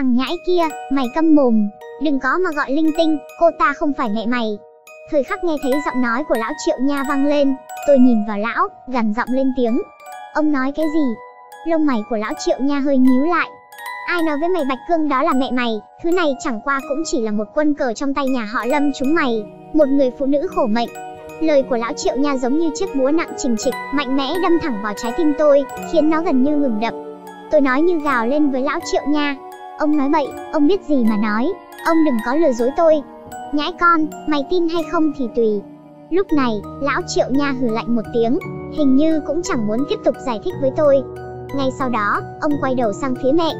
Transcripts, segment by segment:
Thằng nhãi kia, mày câm mồm, đừng có mà gọi linh tinh, cô ta không phải mẹ mày. Thời khắc nghe thấy giọng nói của lão Triệu Nha vang lên, tôi nhìn vào lão, gằn giọng lên tiếng. Ông nói cái gì? Lông mày của lão Triệu Nha hơi nhíu lại. Ai nói với mày Bạch Cương đó là mẹ mày, thứ này chẳng qua cũng chỉ là một quân cờ trong tay nhà họ Lâm chúng mày, một người phụ nữ khổ mệnh. Lời của lão Triệu Nha giống như chiếc búa nặng trình trịch, mạnh mẽ đâm thẳng vào trái tim tôi, khiến nó gần như ngừng đập. Tôi nói như gào lên với lão Triệu Nha. Ông nói bậy, ông biết gì mà nói, ông đừng có lừa dối tôi. Nhãi con, mày tin hay không thì tùy. Lúc này, lão Triệu Nha hừ lạnh một tiếng, hình như cũng chẳng muốn tiếp tục giải thích với tôi. Ngay sau đó, ông quay đầu sang phía mẹ.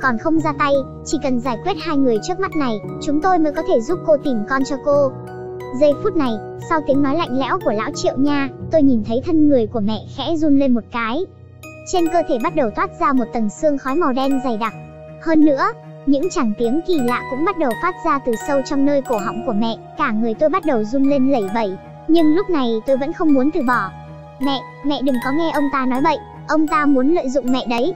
Còn không ra tay, chỉ cần giải quyết hai người trước mắt này, chúng tôi mới có thể giúp cô tìm con cho cô. Giây phút này, sau tiếng nói lạnh lẽo của lão Triệu Nha, tôi nhìn thấy thân người của mẹ khẽ run lên một cái. Trên cơ thể bắt đầu toát ra một tầng xương khói màu đen dày đặc. Hơn nữa, những chàng tiếng kỳ lạ cũng bắt đầu phát ra từ sâu trong nơi cổ họng của mẹ, cả người tôi bắt đầu run lên lẩy bẩy. Nhưng lúc này tôi vẫn không muốn từ bỏ. Mẹ, mẹ đừng có nghe ông ta nói bậy, ông ta muốn lợi dụng mẹ đấy.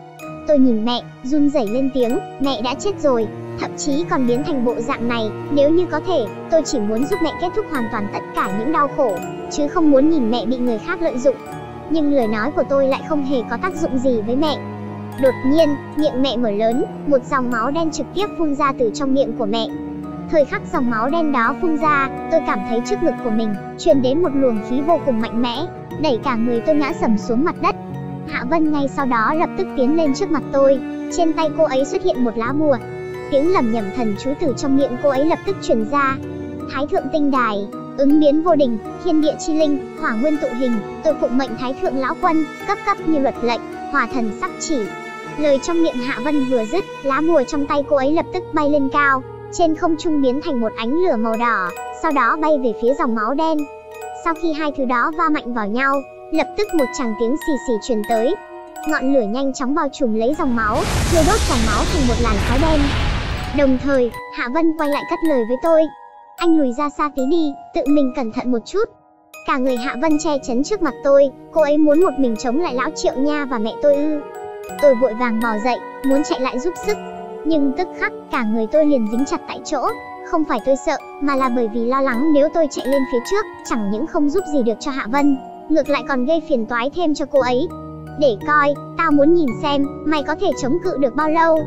Tôi nhìn mẹ, run rẩy lên tiếng, mẹ đã chết rồi, thậm chí còn biến thành bộ dạng này, nếu như có thể, tôi chỉ muốn giúp mẹ kết thúc hoàn toàn tất cả những đau khổ, chứ không muốn nhìn mẹ bị người khác lợi dụng. Nhưng lời nói của tôi lại không hề có tác dụng gì với mẹ. Đột nhiên, miệng mẹ mở lớn, một dòng máu đen trực tiếp phun ra từ trong miệng của mẹ. Thời khắc dòng máu đen đó phun ra, tôi cảm thấy trước ngực của mình truyền đến một luồng khí vô cùng mạnh mẽ, đẩy cả người tôi ngã sầm xuống mặt đất. Hạ Vân ngay sau đó lập tức tiến lên trước mặt tôi, trên tay cô ấy xuất hiện một lá bùa, Tiếng lầm nhầm thần chú từ trong miệng cô ấy lập tức truyền ra. Thái thượng tinh đài, ứng biến vô đình, thiên địa chi linh, hỏa nguyên tụ hình, tôi phụng mệnh thái thượng lão quân, cấp cấp như luật lệnh, hỏa thần sắc chỉ. Lời trong miệng Hạ Vân vừa dứt, lá bùa trong tay cô ấy lập tức bay lên cao, trên không trung biến thành một ánh lửa màu đỏ, sau đó bay về phía dòng máu đen. Sau khi hai thứ đó va mạnh vào nhau, lập tức một tràng tiếng xì xì truyền tới. Ngọn lửa nhanh chóng bao trùm lấy dòng máu, thiêu đốt dòng máu thành một làn khói đen. Đồng thời, Hạ Vân quay lại cất lời với tôi. Anh lùi ra xa tí đi, tự mình cẩn thận một chút. Cả người Hạ Vân che chắn trước mặt tôi, cô ấy muốn một mình chống lại lão Triệu Nha và mẹ tôi ư. Tôi vội vàng bò dậy, muốn chạy lại giúp sức. Nhưng tức khắc, cả người tôi liền dính chặt tại chỗ. Không phải tôi sợ, mà là bởi vì lo lắng nếu tôi chạy lên phía trước, chẳng những không giúp gì được cho Hạ Vân, ngược lại còn gây phiền toái thêm cho cô ấy. Để coi, tao muốn nhìn xem, mày có thể chống cự được bao lâu.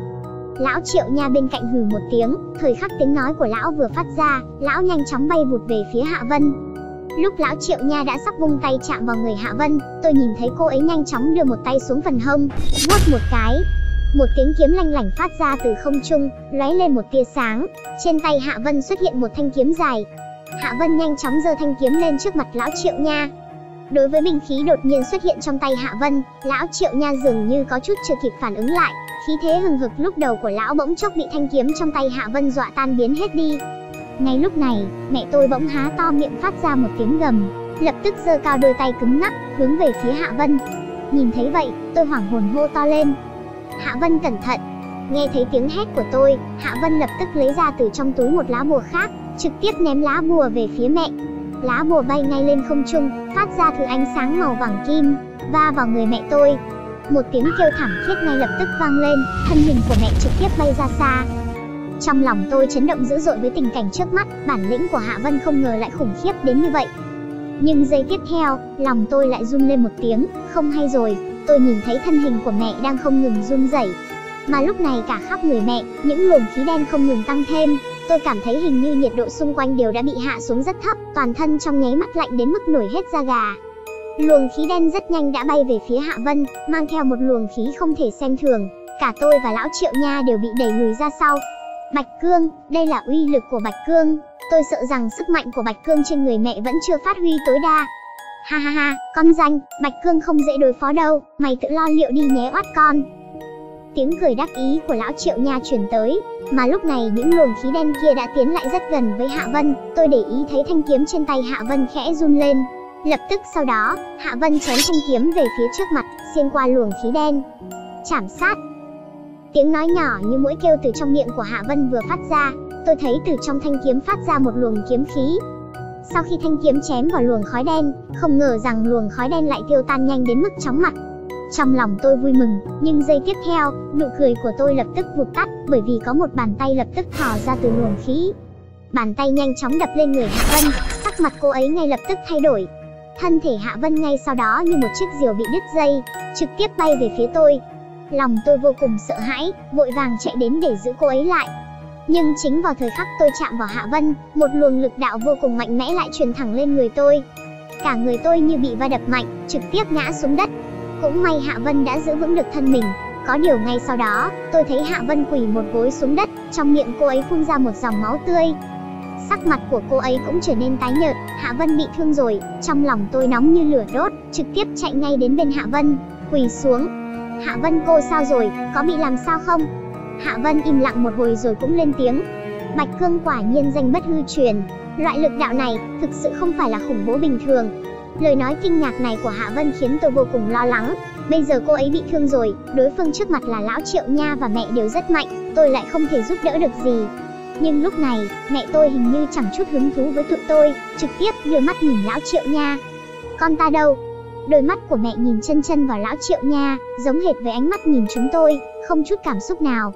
Lão Triệu Nha bên cạnh hừ một tiếng, thời khắc tiếng nói của lão vừa phát ra, lão nhanh chóng bay vụt về phía Hạ Vân. Lúc lão Triệu Nha đã sắp vung tay chạm vào người Hạ Vân, tôi nhìn thấy cô ấy nhanh chóng đưa một tay xuống phần hông, vuốt một cái. Một tiếng kiếm lanh lảnh phát ra từ không trung, lóe lên một tia sáng. Trên tay Hạ Vân xuất hiện một thanh kiếm dài. Hạ Vân nhanh chóng giơ thanh kiếm lên trước mặt lão Triệu Nha. Đối với binh khí đột nhiên xuất hiện trong tay Hạ Vân, lão Triệu Nha dường như có chút chưa kịp phản ứng lại, Khí thế hừng hực lúc đầu của lão bỗng chốc bị thanh kiếm trong tay Hạ Vân dọa tan biến hết đi. Ngay lúc này, mẹ tôi bỗng há to miệng phát ra một tiếng gầm, lập tức giơ cao đôi tay cứng ngắc, hướng về phía Hạ Vân. Nhìn thấy vậy, tôi hoảng hồn hô to lên. Hạ Vân cẩn thận. Nghe thấy tiếng hét của tôi, Hạ Vân lập tức lấy ra từ trong túi một lá bùa khác, trực tiếp ném lá bùa về phía mẹ. Lá bùa bay ngay lên không trung, phát ra thứ ánh sáng màu vàng kim, va vào người mẹ tôi, một tiếng kêu thảm thiết ngay lập tức vang lên, thân hình của mẹ trực tiếp bay ra xa. Trong lòng tôi chấn động dữ dội với tình cảnh trước mắt, bản lĩnh của Hạ Vân không ngờ lại khủng khiếp đến như vậy. Nhưng giây tiếp theo, lòng tôi lại run lên một tiếng, không hay rồi, tôi nhìn thấy thân hình của mẹ đang không ngừng run rẩy. Mà lúc này cả khắp người mẹ, những luồng khí đen không ngừng tăng thêm, tôi cảm thấy hình như nhiệt độ xung quanh đều đã bị hạ xuống rất thấp, toàn thân trong nháy mắt lạnh đến mức nổi hết da gà. Luồng khí đen rất nhanh đã bay về phía Hạ Vân, mang theo một luồng khí không thể xem thường. Cả tôi và lão Triệu Nha đều bị đẩy lùi ra sau. Bạch Cương, đây là uy lực của Bạch Cương. Tôi sợ rằng sức mạnh của Bạch Cương trên người mẹ vẫn chưa phát huy tối đa. Ha ha ha, con danh, Bạch Cương không dễ đối phó đâu, mày tự lo liệu đi nhé oát con. Tiếng cười đắc ý của lão Triệu Nha truyền tới, mà lúc này những luồng khí đen kia đã tiến lại rất gần với Hạ Vân, tôi để ý thấy thanh kiếm trên tay Hạ Vân khẽ run lên, Lập tức sau đó, Hạ Vân chém thanh kiếm về phía trước mặt, xuyên qua luồng khí đen. Chảm sát. Tiếng nói nhỏ như mũi kêu từ trong miệng của Hạ Vân vừa phát ra, tôi thấy từ trong thanh kiếm phát ra một luồng kiếm khí. Sau khi thanh kiếm chém vào luồng khói đen, không ngờ rằng luồng khói đen lại tiêu tan nhanh đến mức chóng mặt. Trong lòng tôi vui mừng, nhưng giây tiếp theo, nụ cười của tôi lập tức vụt tắt, bởi vì có một bàn tay lập tức thò ra từ luồng khí. Bàn tay nhanh chóng đập lên người Hạ Vân, sắc mặt cô ấy ngay lập tức thay đổi. Thân thể Hạ Vân ngay sau đó như một chiếc diều bị đứt dây, trực tiếp bay về phía tôi. Lòng tôi vô cùng sợ hãi, vội vàng chạy đến để giữ cô ấy lại. Nhưng chính vào thời khắc tôi chạm vào Hạ Vân, một luồng lực đạo vô cùng mạnh mẽ lại truyền thẳng lên người tôi. Cả người tôi như bị va đập mạnh, trực tiếp ngã xuống đất. Cũng may Hạ Vân đã giữ vững được thân mình. Có điều ngay sau đó, tôi thấy Hạ Vân quỳ một gối xuống đất, trong miệng cô ấy phun ra một dòng máu tươi. Sắc mặt của cô ấy cũng trở nên tái nhợt, Hạ Vân bị thương rồi, trong lòng tôi nóng như lửa đốt, trực tiếp chạy ngay đến bên Hạ Vân, quỳ xuống. Hạ Vân cô sao rồi, có bị làm sao không? Hạ Vân im lặng một hồi rồi cũng lên tiếng. Bạch Cương quả nhiên danh bất hư truyền, loại lực đạo này thực sự không phải là khủng bố bình thường. Lời nói kinh ngạc này của Hạ Vân khiến tôi vô cùng lo lắng. Bây giờ cô ấy bị thương rồi, đối phương trước mặt là lão Triệu Nha và mẹ đều rất mạnh, tôi lại không thể giúp đỡ được gì. Nhưng lúc này, mẹ tôi hình như chẳng chút hứng thú với tụi tôi, trực tiếp đưa mắt nhìn lão Triệu Nha. Con ta đâu? Đôi mắt của mẹ nhìn chân chân vào lão Triệu Nha, giống hệt với ánh mắt nhìn chúng tôi, không chút cảm xúc nào.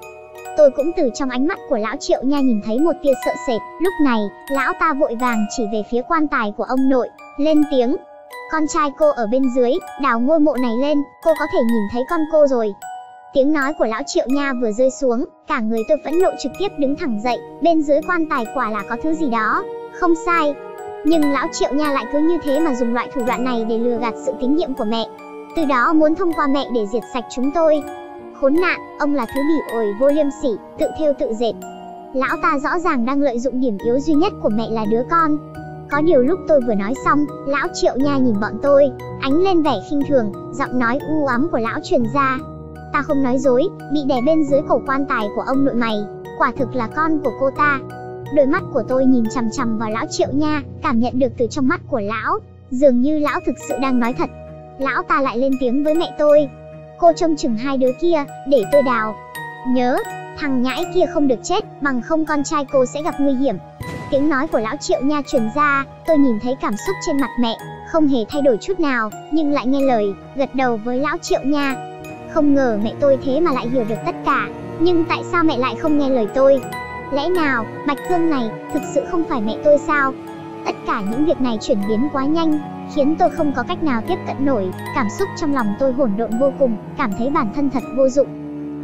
Tôi cũng từ trong ánh mắt của lão Triệu Nha nhìn thấy một tia sợ sệt, lúc này, lão ta vội vàng chỉ về phía quan tài của ông nội, lên tiếng. Con trai cô ở bên dưới, đào ngôi mộ này lên, cô có thể nhìn thấy con cô rồi. Tiếng nói của lão Triệu Nha vừa rơi xuống, cả người tôi phẫn nộ trực tiếp đứng thẳng dậy, bên dưới quan tài quả là có thứ gì đó. Không sai. Nhưng lão Triệu Nha lại cứ như thế mà dùng loại thủ đoạn này để lừa gạt sự tín nhiệm của mẹ. Từ đó muốn thông qua mẹ để diệt sạch chúng tôi. Khốn nạn, ông là thứ bỉ ổi vô liêm sỉ, tự thêu tự dệt. Lão ta rõ ràng đang lợi dụng điểm yếu duy nhất của mẹ là đứa con. Có điều lúc tôi vừa nói xong, lão Triệu Nha nhìn bọn tôi, ánh lên vẻ khinh thường, giọng nói u ám của lão truyền ra, Ta không nói dối, bị đè bên dưới cổ quan tài của ông nội mày, quả thực là con của cô ta. Đôi mắt của tôi nhìn chằm chằm vào lão Triệu Nha, cảm nhận được từ trong mắt của lão, dường như lão thực sự đang nói thật. Lão ta lại lên tiếng với mẹ tôi. Cô trông chừng hai đứa kia, để tôi đào. Nhớ, thằng nhãi kia không được chết, bằng không con trai cô sẽ gặp nguy hiểm. Tiếng nói của lão Triệu Nha truyền ra, tôi nhìn thấy cảm xúc trên mặt mẹ, không hề thay đổi chút nào, nhưng lại nghe lời, gật đầu với lão Triệu Nha. Không ngờ mẹ tôi thế mà lại hiểu được tất cả, nhưng tại sao mẹ lại không nghe lời tôi? Lẽ nào, Bạch Cương này thực sự không phải mẹ tôi sao? Tất cả những việc này chuyển biến quá nhanh, khiến tôi không có cách nào tiếp cận nổi, cảm xúc trong lòng tôi hỗn độn vô cùng, cảm thấy bản thân thật vô dụng.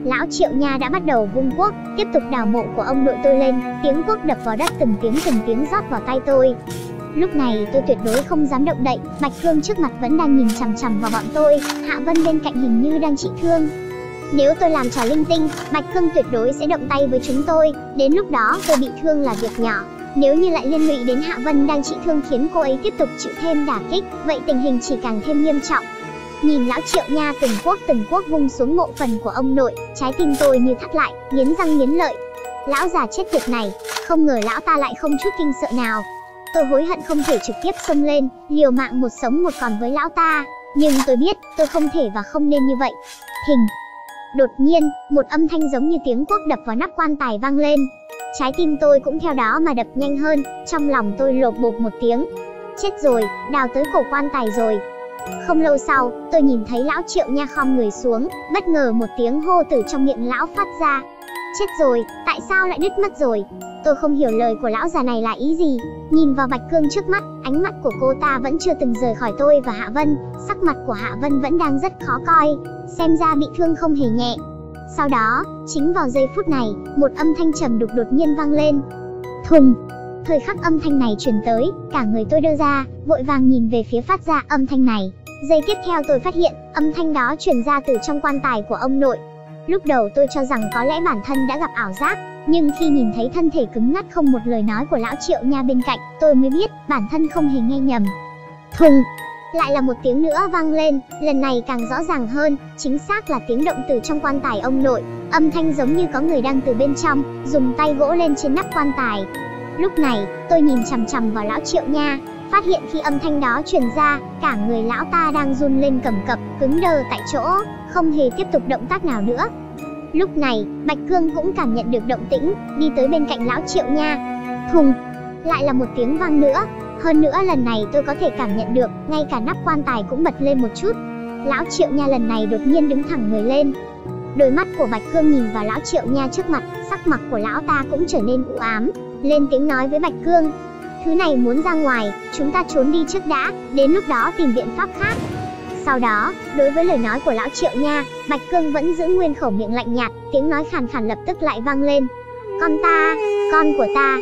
Lão Triệu Nha đã bắt đầu vung quốc, tiếp tục đào mộ của ông nội tôi lên, tiếng quốc đập vào đất từng tiếng từng tiếng rót vào tay tôi. Lúc này tôi tuyệt đối không dám động đậy, Bạch Cương trước mặt vẫn đang nhìn chằm chằm vào bọn tôi, Hạ Vân bên cạnh hình như đang trị thương. Nếu tôi làm trò linh tinh, Bạch Cương tuyệt đối sẽ động tay với chúng tôi, đến lúc đó tôi bị thương là việc nhỏ. Nếu như lại liên lụy đến Hạ Vân đang trị thương khiến cô ấy tiếp tục chịu thêm đả kích, vậy tình hình chỉ càng thêm nghiêm trọng. Nhìn lão Triệu Nha từng quốc từng quốc vung xuống mộ phần của ông nội, trái tim tôi như thắt lại, nghiến răng nghiến lợi. Lão già chết tiệt này, không ngờ lão ta lại không chút kinh sợ nào, Tôi hối hận không thể trực tiếp xông lên, liều mạng một sống một còn với lão ta. Nhưng tôi biết, tôi không thể và không nên như vậy. hình Đột nhiên, một âm thanh giống như tiếng quốc đập vào nắp quan tài vang lên. Trái tim tôi cũng theo đó mà đập nhanh hơn, trong lòng tôi lột bột một tiếng. Chết rồi, đào tới cổ quan tài rồi. Không lâu sau, tôi nhìn thấy lão triệu nha khom người xuống, bất ngờ một tiếng hô từ trong miệng lão phát ra. Chết rồi, tại sao lại đứt mất rồi? Tôi không hiểu lời của lão già này là ý gì. Nhìn vào Bạch Cương trước mắt, ánh mắt của cô ta vẫn chưa từng rời khỏi tôi và Hạ Vân, sắc mặt của Hạ Vân vẫn đang rất khó coi, xem ra bị thương không hề nhẹ. Sau đó, chính vào giây phút này, một âm thanh trầm đục đột nhiên vang lên. Thùng! Thời khắc âm thanh này truyền tới, cả người tôi đưa ra, vội vàng nhìn về phía phát ra âm thanh này. Giây tiếp theo tôi phát hiện, âm thanh đó truyền ra từ trong quan tài của ông nội. Lúc đầu tôi cho rằng có lẽ bản thân đã gặp ảo giác, nhưng khi nhìn thấy thân thể cứng ngắt không một lời nói của lão Triệu Nha bên cạnh, tôi mới biết bản thân không hề nghe nhầm. Thùng! Lại là một tiếng nữa vang lên, lần này càng rõ ràng hơn, chính xác là tiếng động từ trong quan tài ông nội, âm thanh giống như có người đang từ bên trong, dùng tay gỗ lên trên nắp quan tài. Lúc này, tôi nhìn chằm chằm vào lão Triệu Nha, phát hiện khi âm thanh đó truyền ra, cả người lão ta đang run lên cầm cập, cứng đờ tại chỗ, không hề tiếp tục động tác nào nữa. Lúc này, Bạch Cương cũng cảm nhận được động tĩnh, đi tới bên cạnh lão Triệu Nha. Thùng! Lại là một tiếng vang nữa. Hơn nữa lần này tôi có thể cảm nhận được, ngay cả nắp quan tài cũng bật lên một chút. lão Triệu Nha lần này đột nhiên đứng thẳng người lên. Đôi mắt của Bạch Cương nhìn vào lão Triệu Nha trước mặt, sắc mặt của lão ta cũng trở nên u ám, lên tiếng nói với Bạch Cương. Thứ này muốn ra ngoài, chúng ta trốn đi trước đã, đến lúc đó tìm biện pháp khác. Sau đó, đối với lời nói của lão Triệu Nha, Bạch Cương vẫn giữ nguyên khẩu miệng lạnh nhạt, tiếng nói khàn khàn lập tức lại vang lên. Con ta, con của ta.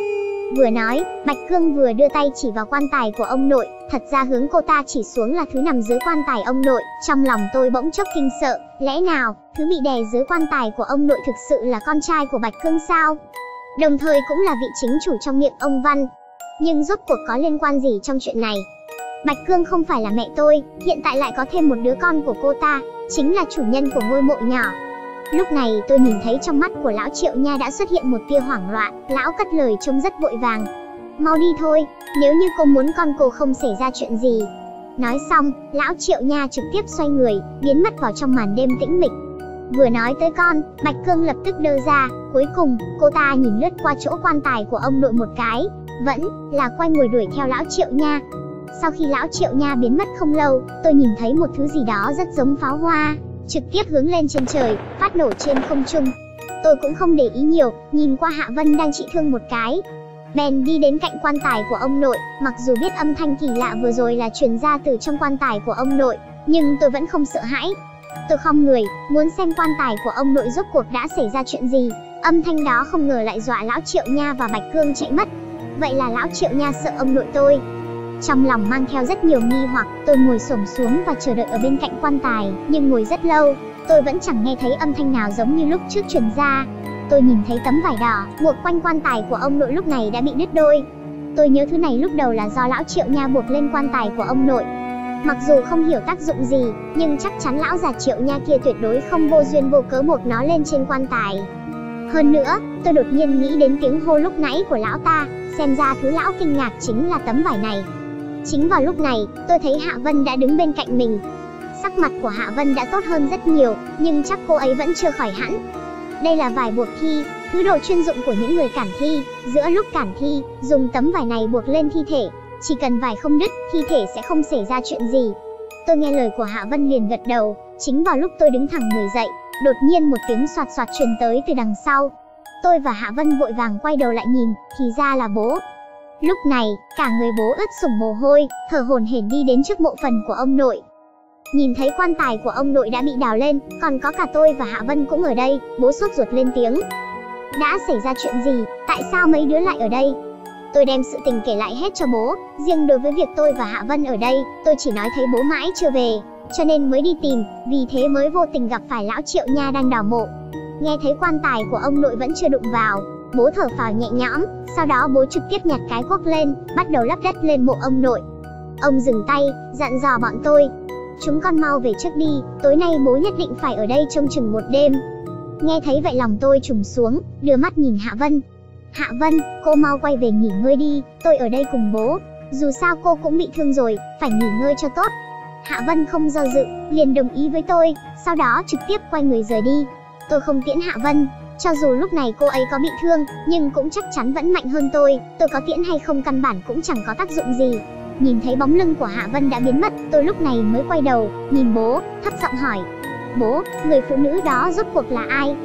Vừa nói, Bạch Cương vừa đưa tay chỉ vào quan tài của ông nội, thật ra hướng cô ta chỉ xuống là thứ nằm dưới quan tài ông nội, trong lòng tôi bỗng chốc kinh sợ, lẽ nào, thứ bị đè dưới quan tài của ông nội thực sự là con trai của Bạch Cương sao? Đồng thời cũng là vị chính chủ trong miệng ông Văn. Nhưng rốt cuộc có liên quan gì trong chuyện này? Bạch Cương không phải là mẹ tôi, hiện tại lại có thêm một đứa con của cô ta, chính là chủ nhân của ngôi mộ nhỏ. Lúc này tôi nhìn thấy trong mắt của lão Triệu Nha đã xuất hiện một tia hoảng loạn, lão cất lời trông rất vội vàng. Mau đi thôi, nếu như cô muốn con cô không xảy ra chuyện gì. Nói xong, lão Triệu Nha trực tiếp xoay người, biến mất vào trong màn đêm tĩnh mịch. Vừa nói tới con, Bạch Cương lập tức đơ ra, cuối cùng, cô ta nhìn lướt qua chỗ quan tài của ông nội một cái, vẫn là quay người đuổi theo lão Triệu Nha, sau khi lão Triệu Nha biến mất không lâu, tôi nhìn thấy một thứ gì đó rất giống pháo hoa, trực tiếp hướng lên trên trời, phát nổ trên không trung. Tôi cũng không để ý nhiều, nhìn qua Hạ Vân đang trị thương một cái. Bèn đi đến cạnh quan tài của ông nội, mặc dù biết âm thanh kỳ lạ vừa rồi là truyền ra từ trong quan tài của ông nội, nhưng tôi vẫn không sợ hãi. Tôi không người, muốn xem quan tài của ông nội rốt cuộc đã xảy ra chuyện gì. Âm thanh đó không ngờ lại dọa lão Triệu Nha và Bạch Cương chạy mất. Vậy là lão Triệu Nha sợ ông nội tôi, trong lòng mang theo rất nhiều nghi hoặc, tôi ngồi xổm xuống và chờ đợi ở bên cạnh quan tài, nhưng ngồi rất lâu, tôi vẫn chẳng nghe thấy âm thanh nào giống như lúc trước truyền ra. Tôi nhìn thấy tấm vải đỏ, buộc quanh quan tài của ông nội lúc này đã bị đứt đôi. Tôi nhớ thứ này lúc đầu là do lão Triệu Nha buộc lên quan tài của ông nội. Mặc dù không hiểu tác dụng gì, nhưng chắc chắn lão già Triệu Nha kia tuyệt đối không vô duyên vô cớ buộc nó lên trên quan tài. Hơn nữa, tôi đột nhiên nghĩ đến tiếng hô lúc nãy của lão ta, xem ra thứ lão kinh ngạc chính là tấm vải này. Chính vào lúc này, tôi thấy Hạ Vân đã đứng bên cạnh mình. Sắc mặt của Hạ Vân đã tốt hơn rất nhiều, nhưng chắc cô ấy vẫn chưa khỏi hẳn. Đây là vải buộc thi, thứ đồ chuyên dụng của những người cản thi. Giữa lúc cản thi, dùng tấm vải này buộc lên thi thể. Chỉ cần vải không đứt, thi thể sẽ không xảy ra chuyện gì. Tôi nghe lời của Hạ Vân liền gật đầu, chính vào lúc tôi đứng thẳng người dậy, đột nhiên một tiếng soạt soạt truyền tới từ đằng sau. Tôi và Hạ Vân vội vàng quay đầu lại nhìn, thì ra là bố, Lúc này, cả người bố ướt sủng mồ hôi, thở hổn hển đi đến trước mộ phần của ông nội. Nhìn thấy quan tài của ông nội đã bị đào lên, còn có cả tôi và Hạ Vân cũng ở đây, bố sốt ruột lên tiếng. Đã xảy ra chuyện gì, tại sao mấy đứa lại ở đây? Tôi đem sự tình kể lại hết cho bố, riêng đối với việc tôi và Hạ Vân ở đây, tôi chỉ nói thấy bố mãi chưa về, cho nên mới đi tìm, vì thế mới vô tình gặp phải lão Triệu Nha đang đào mộ. Nghe thấy quan tài của ông nội vẫn chưa đụng vào, Bố thở phào nhẹ nhõm, sau đó bố trực tiếp nhặt cái cuốc lên, bắt đầu lấp đất lên mộ ông nội. Ông dừng tay, dặn dò bọn tôi. Chúng con mau về trước đi, tối nay bố nhất định phải ở đây trông chừng một đêm. Nghe thấy vậy lòng tôi trùng xuống, đưa mắt nhìn Hạ Vân. Hạ Vân, cô mau quay về nghỉ ngơi đi, tôi ở đây cùng bố. Dù sao cô cũng bị thương rồi, phải nghỉ ngơi cho tốt. Hạ Vân không do dự, liền đồng ý với tôi, sau đó trực tiếp quay người rời đi. Tôi không tiễn Hạ Vân, cho dù lúc này cô ấy có bị thương, nhưng cũng chắc chắn vẫn mạnh hơn tôi, tôi có tiễn hay không căn bản cũng chẳng có tác dụng gì. Nhìn thấy bóng lưng của Hạ Vân đã biến mất, tôi lúc này mới quay đầu, nhìn bố, thấp giọng hỏi. Bố, người phụ nữ đó rốt cuộc là ai?